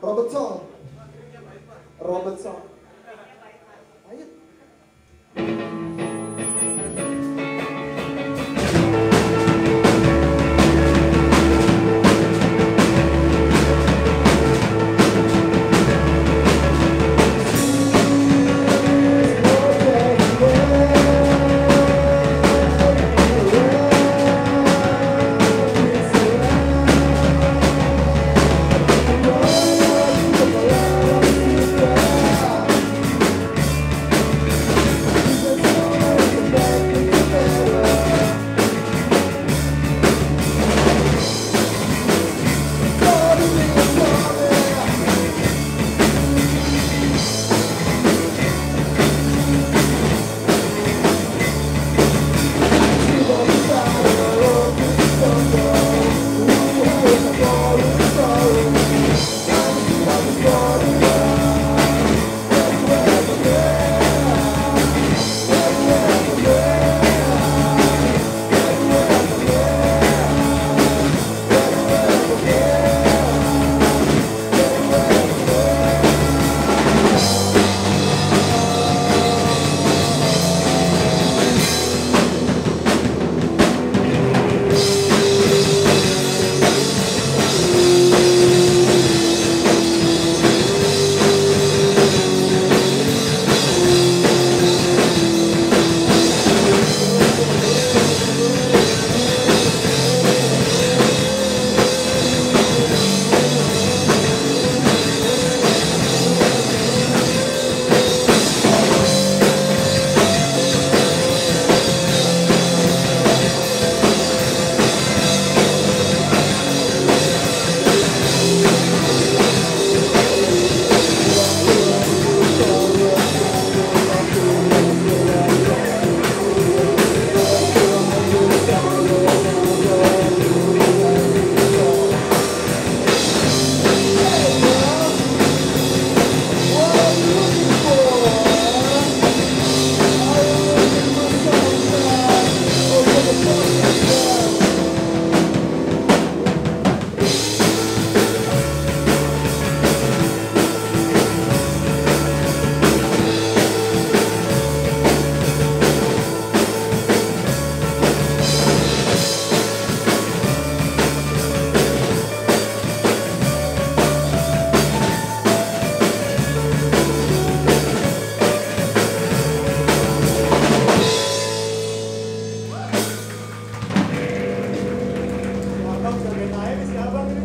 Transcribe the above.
Робот song. Obrigado,